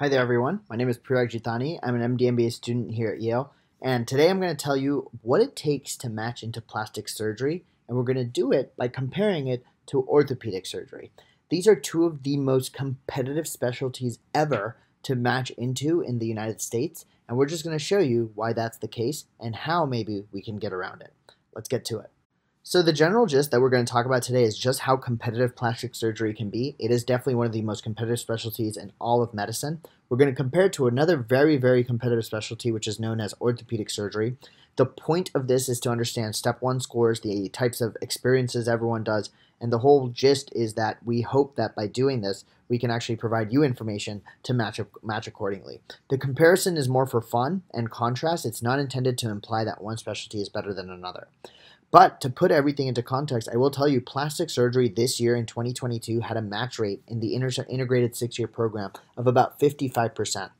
Hi there, everyone. My name is Prerak Juthani. I'm an MD MBA student here at Yale, and today I'm going to tell you what it takes to match into plastic surgery, and we're going to do it by comparing it to orthopedic surgery. These are two of the most competitive specialties ever to match into in the United States, and we're just going to show you why that's the case and how maybe we can get around it. Let's get to it. So the general gist that we're going to talk about today is just how competitive plastic surgery can be. It is definitely one of the most competitive specialties in all of medicine. We're going to compare it to another very, very competitive specialty, which is known as orthopedic surgery. The point of this is to understand step one scores, the types of experiences everyone does, and the whole gist is that we hope that by doing this, we can actually provide you information to match match accordingly. The comparison is more for fun and contrast. It's not intended to imply that one specialty is better than another. But to put everything into context, I will tell you plastic surgery this year in 2022 had a match rate in the integrated six year program of about 55%.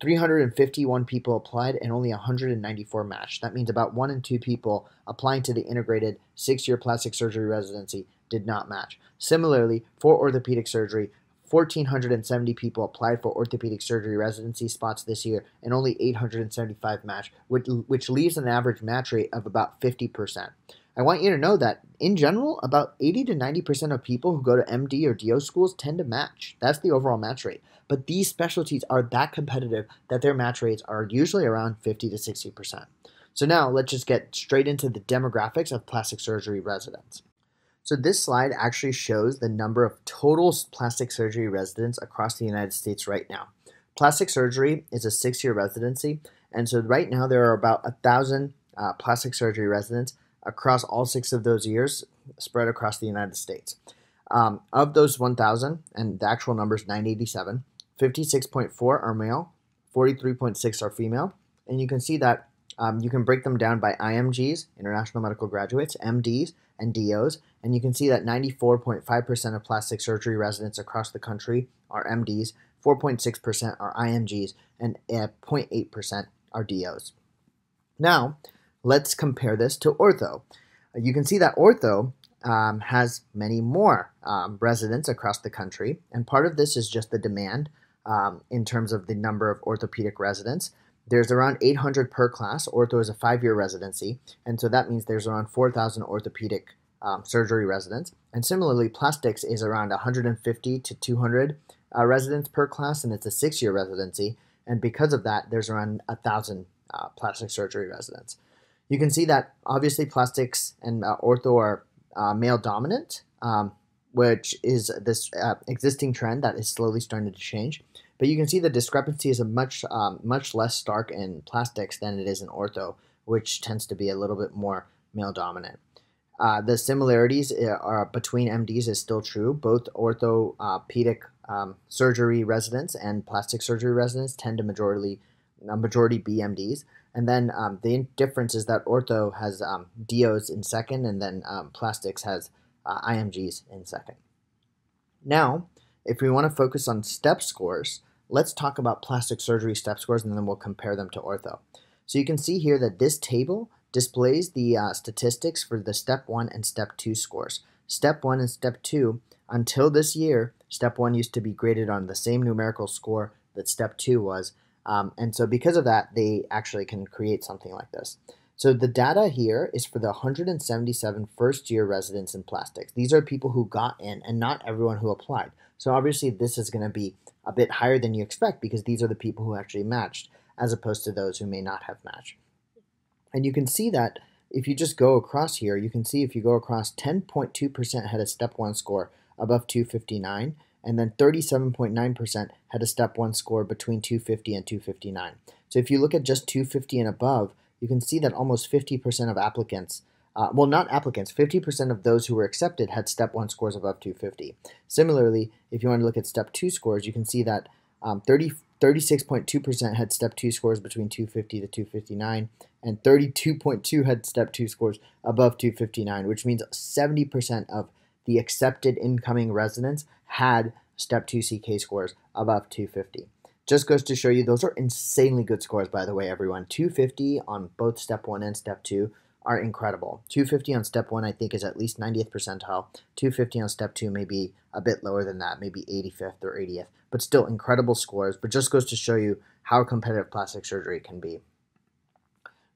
351 people applied and only 194 matched. That means about one in two people applying to the integrated six year plastic surgery residency did not match. Similarly, for orthopedic surgery, 1,470 people applied for orthopedic surgery residency spots this year, and only 875 matched, which, which leaves an average match rate of about 50%. I want you to know that, in general, about 80 to 90% of people who go to MD or DO schools tend to match. That's the overall match rate. But these specialties are that competitive that their match rates are usually around 50 to 60%. So now let's just get straight into the demographics of plastic surgery residents. So this slide actually shows the number of total plastic surgery residents across the United States right now. Plastic surgery is a six-year residency, and so right now there are about a thousand uh, plastic surgery residents across all six of those years, spread across the United States. Um, of those 1,000, and the actual number is 987, 56.4 are male, 43.6 are female, and you can see that um, you can break them down by IMGs, International Medical Graduates, MDs, and DOs, and you can see that 94.5% of plastic surgery residents across the country are MDs, 4.6% are IMGs, and 0.8% are DOs. Now, let's compare this to ortho. You can see that ortho um, has many more um, residents across the country, and part of this is just the demand um, in terms of the number of orthopedic residents. There's around 800 per class. Ortho is a five year residency, and so that means there's around 4,000 orthopedic um, surgery residents. And similarly, plastics is around 150 to 200 uh, residents per class, and it's a six year residency. And because of that, there's around 1,000 uh, plastic surgery residents. You can see that obviously plastics and uh, ortho are uh, male dominant, um, which is this uh, existing trend that is slowly starting to change. But you can see the discrepancy is a much um, much less stark in plastics than it is in ortho, which tends to be a little bit more male dominant. Uh, the similarities uh, are between MDs is still true. Both orthopedic um, surgery residents and plastic surgery residents tend to majority uh, majority BMDs. And then um, the difference is that ortho has um, DOs in second, and then um, plastics has uh, IMGs in second. Now, if we want to focus on step scores, let's talk about plastic surgery step scores and then we'll compare them to ortho. So you can see here that this table displays the uh, statistics for the step 1 and step 2 scores. Step 1 and step 2, until this year, step 1 used to be graded on the same numerical score that step 2 was. Um, and so because of that, they actually can create something like this. So the data here is for the 177 first year residents in plastics. These are people who got in and not everyone who applied. So obviously this is going to be a bit higher than you expect because these are the people who actually matched as opposed to those who may not have matched. And you can see that if you just go across here, you can see if you go across 10.2% had a step 1 score above 259 and then 37.9% had a step 1 score between 250 and 259. So if you look at just 250 and above, you can see that almost 50% of applicants uh, well, not applicants, 50% of those who were accepted had step 1 scores above 250. Similarly, if you want to look at step 2 scores, you can see that um, 30, 36.2% had step 2 scores between 250 to 259, and 32.2 had step 2 scores above 259, which means 70% of the accepted incoming residents had step 2 CK scores above 250. Just goes to show you those are insanely good scores, by the way, everyone. 250 on both step 1 and step 2 are incredible. 250 on step one, I think, is at least 90th percentile. 250 on step two may be a bit lower than that, maybe 85th or 80th. but still incredible scores, but just goes to show you how competitive plastic surgery can be.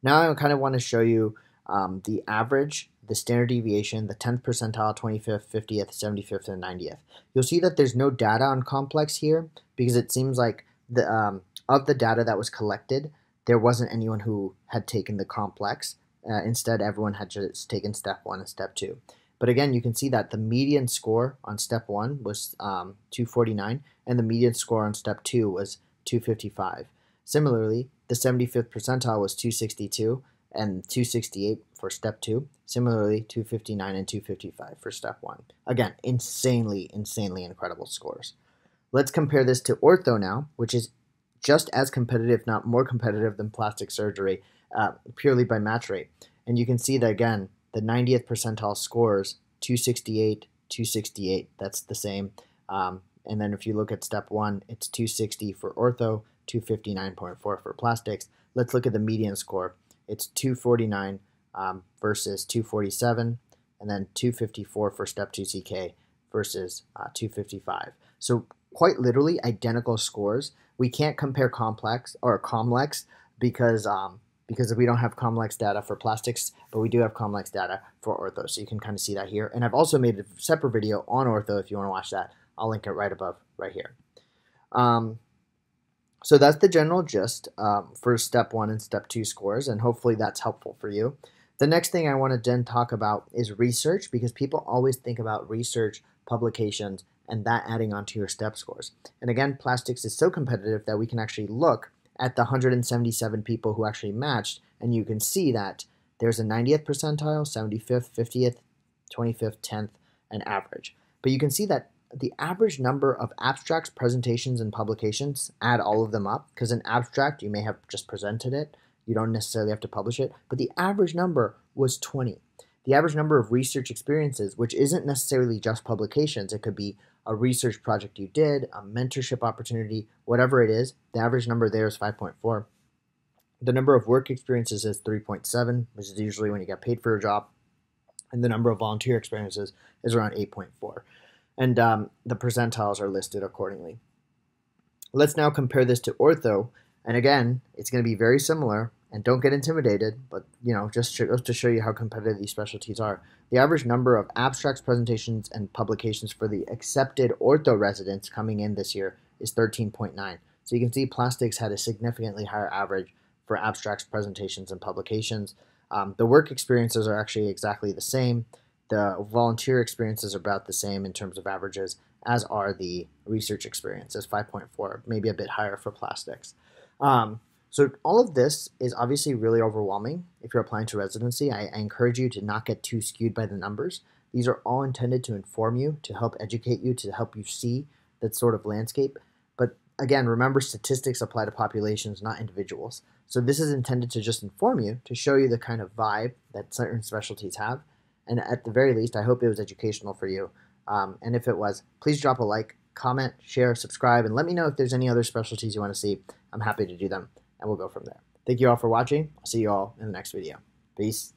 Now I kind of want to show you um, the average, the standard deviation, the 10th percentile, 25th, 50th, 75th, and 90th. You'll see that there's no data on COMLEX here because it seems like the um, of the data that was collected, there wasn't anyone who had taken the COMLEX. Uh, instead, everyone had just taken step one and step two. But again, you can see that the median score on step one was um, 249, and the median score on step two was 255. Similarly, the 75th percentile was 262 and 268 for step two. Similarly, 259 and 255 for step one. Again, insanely, insanely incredible scores. Let's compare this to ortho now, which is just as competitive, not more competitive than plastic surgery, uh, purely by match rate. And you can see that again, the 90th percentile scores 268, 268. That's the same. Um, and then if you look at step one, it's 260 for ortho, 259.4 for plastics. Let's look at the median score. It's 249 um, versus 247, and then 254 for step 2 CK versus uh, 255. So quite literally identical scores. We can't compare COMLEX or COMLEX because um, because we don't have COMLEX data for plastics, but we do have COMLEX data for ortho. So you can kind of see that here. And I've also made a separate video on ortho if you want to watch that. I'll link it right above, right here. Um, so that's the general gist um, for step one and step two scores, and hopefully that's helpful for you. The next thing I want to then talk about is research because people always think about research, publications, and that adding onto your step scores. And again, plastics is so competitive that we can actually look at the 177 people who actually matched, and you can see that there's a 90th percentile, 75th, 50th, 25th, 10th, and average. But you can see that the average number of abstracts, presentations, and publications, add all of them up, because an abstract, you may have just presented it, you don't necessarily have to publish it, but the average number was 20. The average number of research experiences, which isn't necessarily just publications, it could be a research project you did, a mentorship opportunity, whatever it is, the average number there is 5.4. The number of work experiences is 3.7, which is usually when you get paid for a job. And the number of volunteer experiences is around 8.4 and um, the percentiles are listed accordingly. Let's now compare this to ortho, and again, it's going to be very similar, and don't get intimidated, but you know, just just to show you how competitive these specialties are. The average number of abstracts, presentations, and publications for the accepted ortho residents coming in this year is 13.9. So you can see plastics had a significantly higher average for abstracts, presentations, and publications. Um, the work experiences are actually exactly the same. The volunteer experiences are about the same in terms of averages as are the research experiences, 5.4, maybe a bit higher for plastics. Um, so all of this is obviously really overwhelming if you're applying to residency. I, I, encourage you to not get too skewed by the numbers. These are all intended to inform you, to help educate you, to help you see that sort of landscape. But again, remember statistics apply to populations, not individuals. So this is intended to just inform you, to show you the kind of vibe that certain specialties have, and at the very least, I hope it was educational for you. Um, and if it was, please drop a like, comment, share, subscribe, and let me know if there's any other specialties you want to see. I'm happy to do them, and we'll go from there. Thank you all for watching. I'll see you all in the next video. Peace.